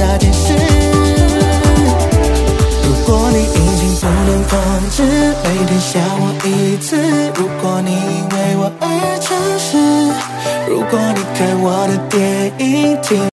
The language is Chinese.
那件事。如果你已经不能控制，每天想我一次。如果你因为我而诚实，如果你看我的电影。